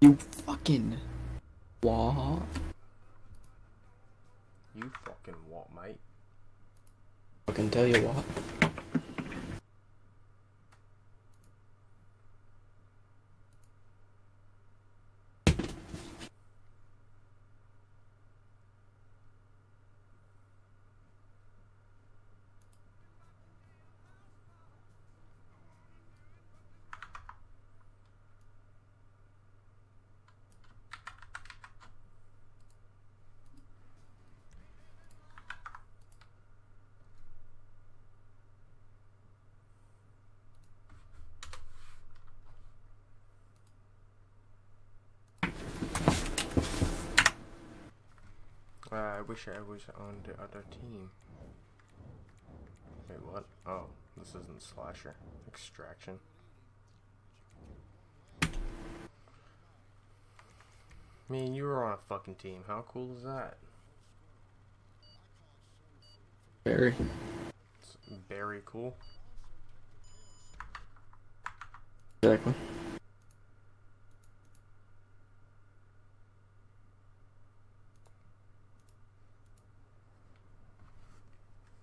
You fucking what? You fucking what, mate? I can tell you what. Uh, I wish I was on the other team. Wait, what? Oh, this isn't Slasher. Extraction. Me and you were on a fucking team. How cool is that? Very. It's very cool. Exactly.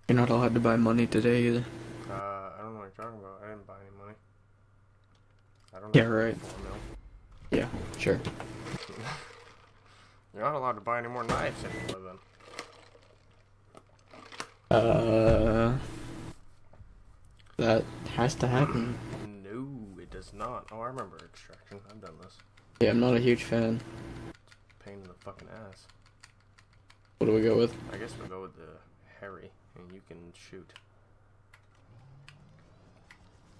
You're not allowed to buy money today either. Uh, I don't know what you're talking about. I didn't buy any money. I don't Yeah, right. Yeah, sure. You're not allowed to buy any more knives anymore then. Uh, that has to happen. No, it does not. Oh, I remember Extraction. I've done this. Yeah, I'm not a huge fan. Pain in the fucking ass. What do we go with? I guess we'll go with the heli, and you can shoot.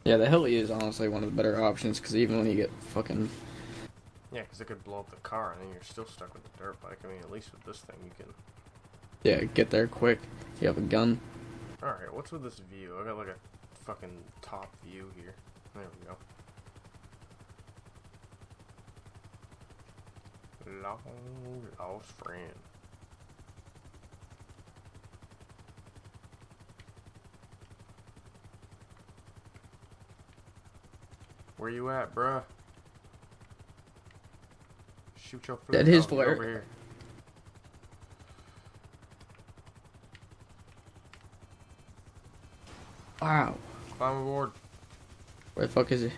Yeah, the heli is honestly one of the better options because even when you get fucking Yeah, because it could blow up the car, and then you're still stuck with the dirt bike. I mean, at least with this thing, you can. yeah get there quick, you have a gun. Alright, what's with this view? I got like a fucking top view here. There we go. Long lost friend. Where you at, bruh? Shoot your flare. That is flare. Over here. Wow, Climb aboard. where the fuck is he?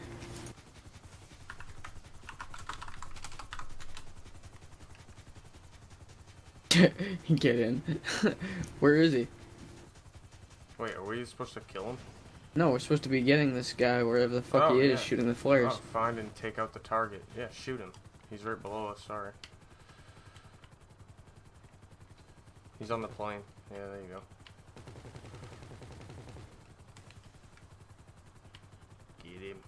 Get in. Where is he? Wait, are we supposed to kill him? No, we're supposed to be getting this guy wherever the fuck Oh, he is, yeah. shooting the flares. Oh, find and take out the target. Yeah, shoot him. He's right below us, sorry. He's on the plane. Yeah, there you go. Get him.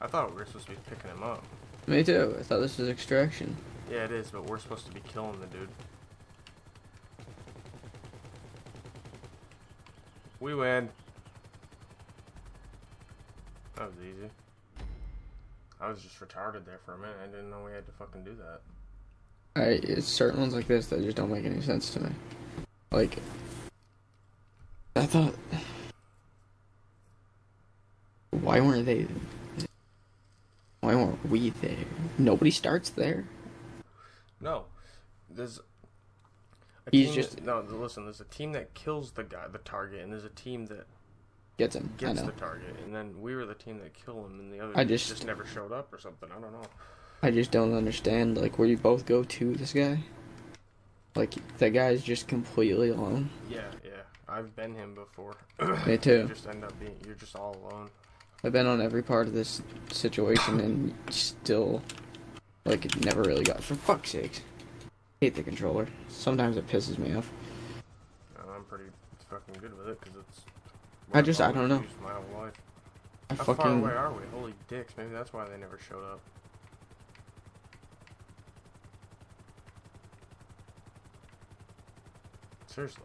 I thought we were supposed to be picking him up. Me too. I thought this was extraction. Yeah, it is, but we're supposed to be killing the dude. We win. That was easy. I was just retarded there for a minute. I didn't know we had to fucking do that. I it's certain ones like this that just don't make any sense to me. Like, I thought, why weren't they? Why weren't we there? Nobody starts there. No, there's. He's just- that- no. Listen, there's a team that kills the guy, the target, and there's a team that Gets him. Gets the target, and then we were the team that killed him, and the other I dude just- never showed up or something. I don't know. I just don't understand. Like, where you both go to this guy. Like, that guy's just completely alone. Yeah, yeah. I've been him before. Me too. You just end up being. You're just all alone. I've been on every part of this situation and still, like, it never really got. For fuck's sakes. Hate the controller. Sometimes it pisses me off. I'm pretty fucking good with it because it's. I just- I've don't know. My whole life. I How far away are we? Holy dicks! Maybe that's why they never showed up. Seriously.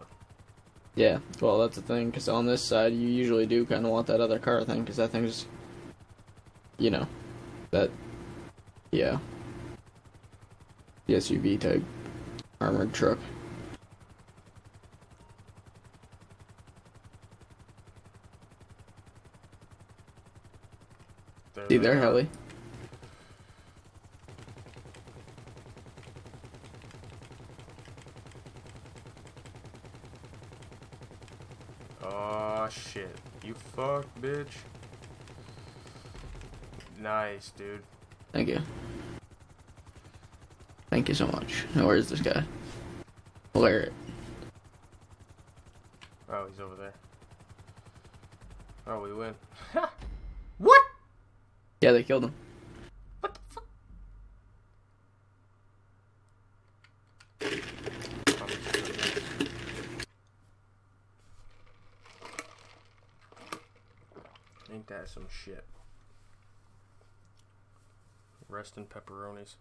Yeah, well, that's the thing, because on this side, you usually do kind of want that other car thing, because that thing's. You know. That. Yeah. The SUV type armored truck. See there, heli. Oh shit. You fuck, bitch. Nice, dude. Thank you. Thank you so much. Now, where is this guy? Where? Oh, he's over there. Oh, we win. what? Yeah, they killed him. What the fuck? Ain't that some shit? Rest in pepperonis.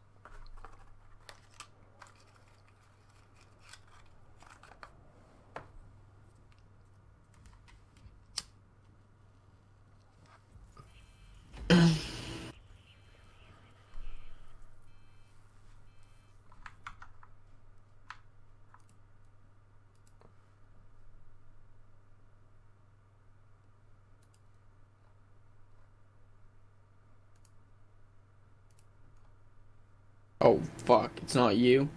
Oh fuck! It's not you.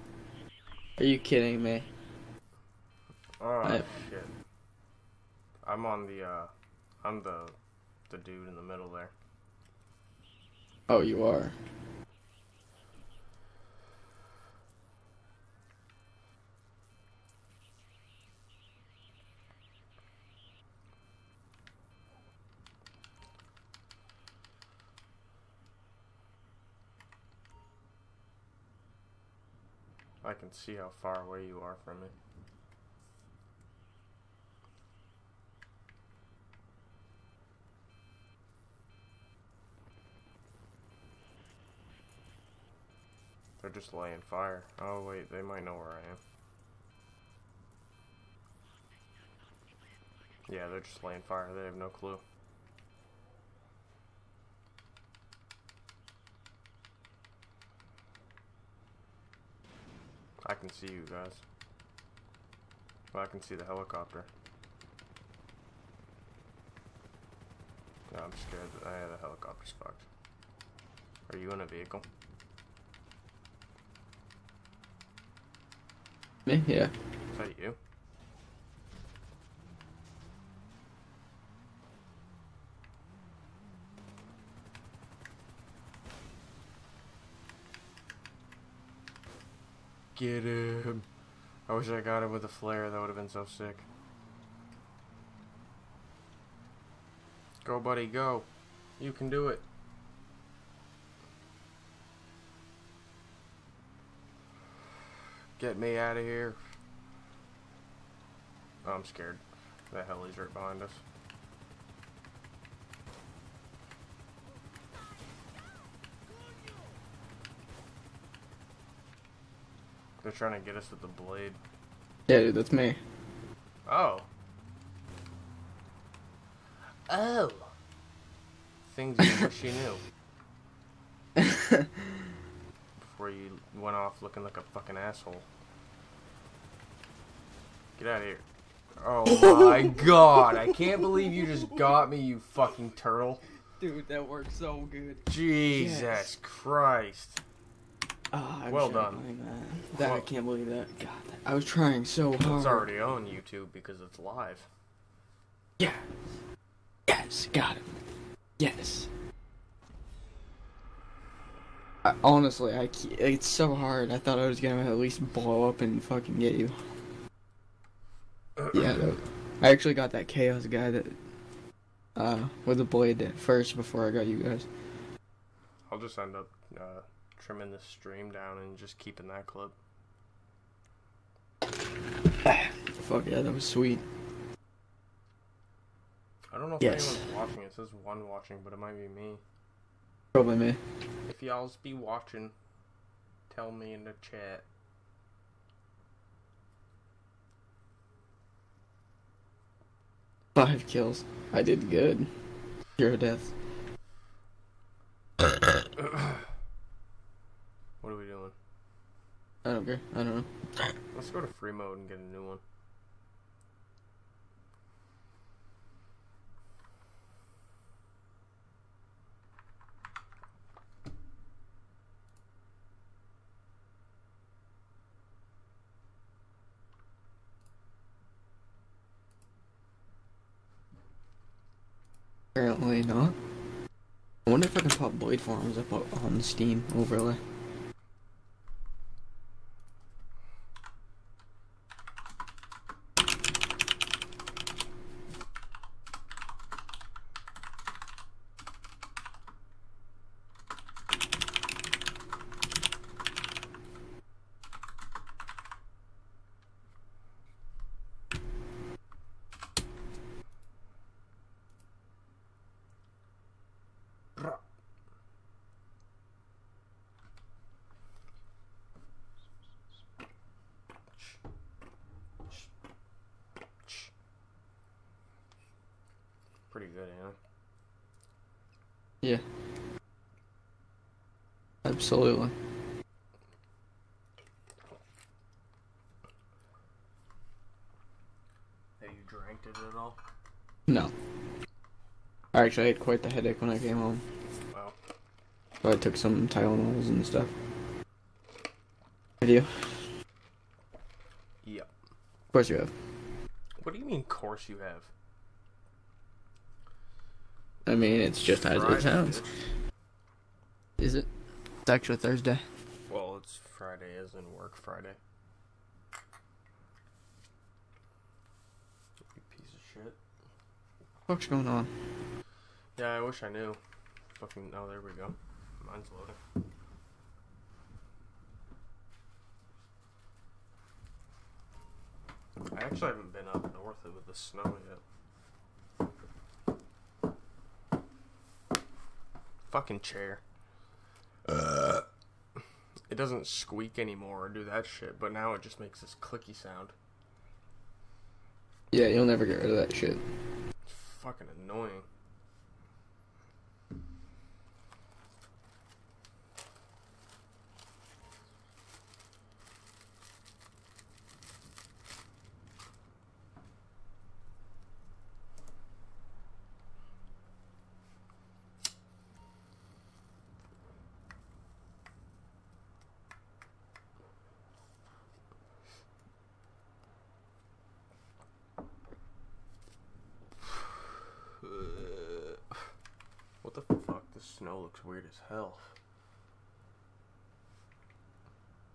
Are you kidding me? Oh I- shit. I'm on the uh I'm the the dude in the middle there. Oh, you are. I can see how far away you are from it. They're just laying fire. Oh wait, they might know where I am. Yeah, they're just laying fire. They have no clue. I can see you guys. Well, I can see the helicopter. No, I'm scared. That, yeah, the helicopter's fucked. Are you in a vehicle? Me? Yeah. Is that you? Get him. I wish I got him with a flare. That would have been so sick. Go, buddy, go. You can do it. Get me out of here. Oh, I'm scared. The heli's right behind us. They're trying to get us with the blade. Yeah, dude, that's me. Oh. Oh. Things you wish you knew. Before you went off looking like a fucking asshole. Get out of here. Oh my god, I can't believe you just got me, you fucking turtle. Dude, that worked so good. Jesus Yes. Christ. Oh, I'm Well done. annoying, man. That I can't believe that. God, I was trying so hard. It's already on YouTube because it's live. Yeah. Yes, got it. Yes. I, honestly, I it's so hard. I thought I was gonna at least blow up and fucking get you. Yeah, that, I actually got that chaos guy that uh with the blade at first before I got you guys. I'll just end up uh, trimming the stream down and just keeping that clip. Fuck yeah, that was sweet. I don't know if Yes. anyone's watching. It says one watching, but it might be me. Probably me. If y'all's be watching, tell me in the chat. Five kills. I did good. Zero deaths. I don't care. I don't know. Let's go to free mode and get a new one. Apparently not. I wonder if I can pop Blade forms up on Steam overlay. Yeah. Absolutely. Have you drank it at all? No. I actually, I had quite the headache when I came home. Wow. So I took some Tylenols and stuff. Have you? Yeah. Of course you have. What do you mean, course you have? I mean, it's just as Friday, it sounds. Is it? It's actually Thursday. Well, it's Friday, as in work Friday. You piece of shit. What's going on? Yeah, I wish I knew. Fucking. Oh, there we go. Mine's loading. I actually haven't been up north with the snow yet. Fucking chair. Uh. It doesn't squeak anymore or do that shit, but now it just makes this clicky sound. Yeah, you'll never get rid of that shit. It's fucking annoying. What the fuck? This snow looks weird as hell.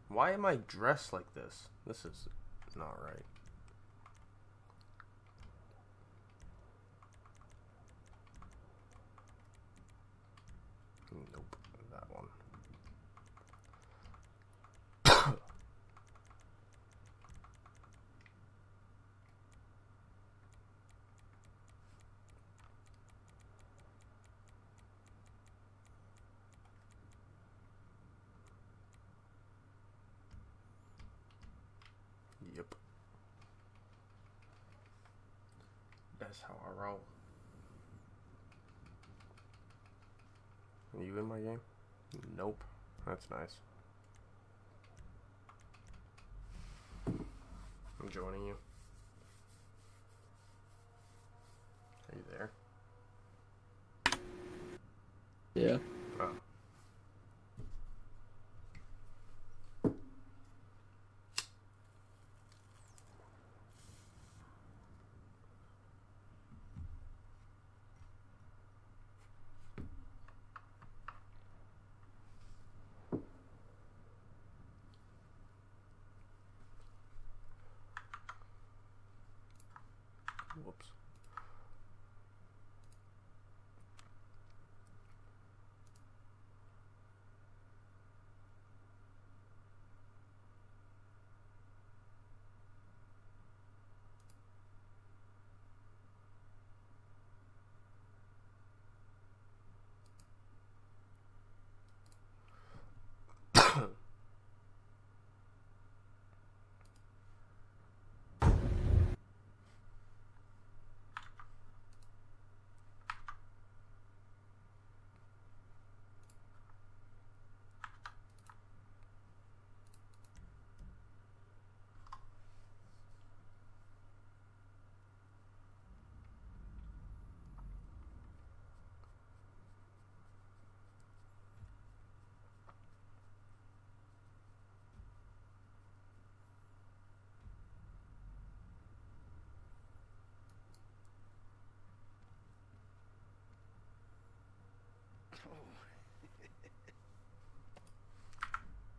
Why am I dressed like this? This is not right. Nope, that one. Yep. That's how I roll. Are you in my game? Nope. That's nice. I'm joining you. Are you there? Yeah.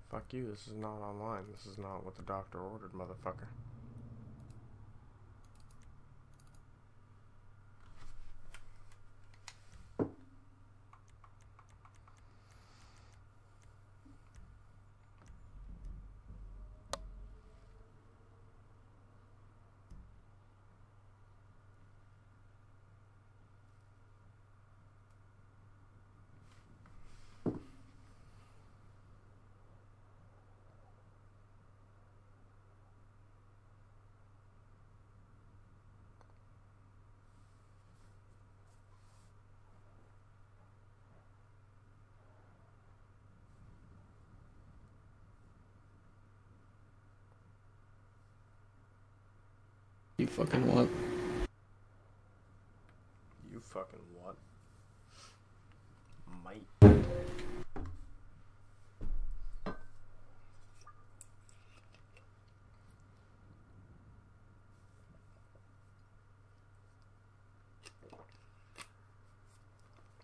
Fuck you, this is not online. This is not what the doctor ordered, motherfucker. You fucking what? You fucking what? Might.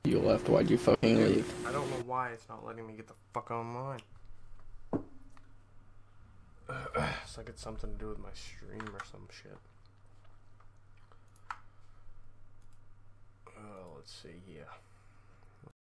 You left. Why'd you fucking leave? I don't know why it's not letting me get the fuck online. it's like it's something to do with my stream or some shit. Uh, let's see here.